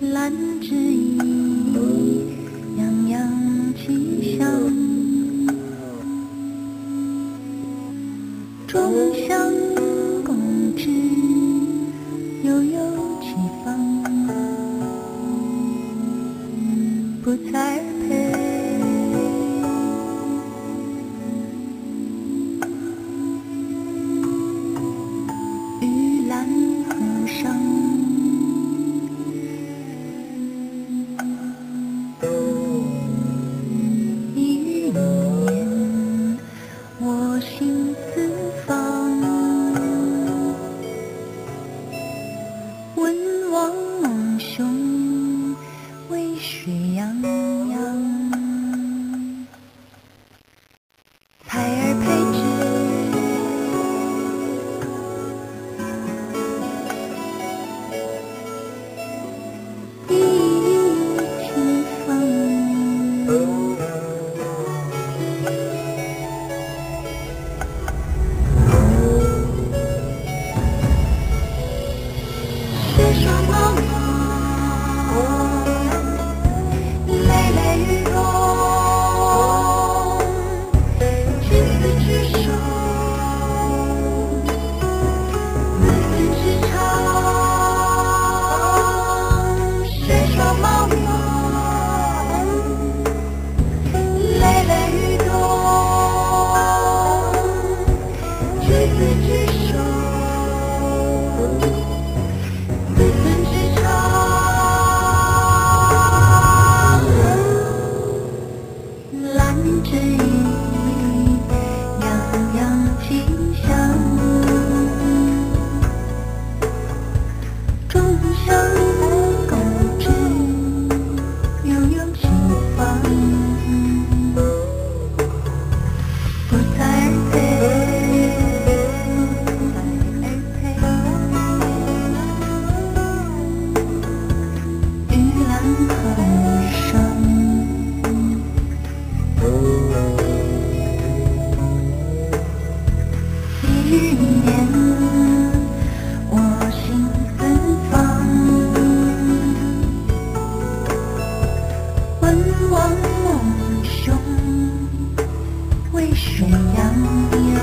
兰之翼泱泱吉祥众香拱之悠悠 Sunday. 王莽胸渭水泱泱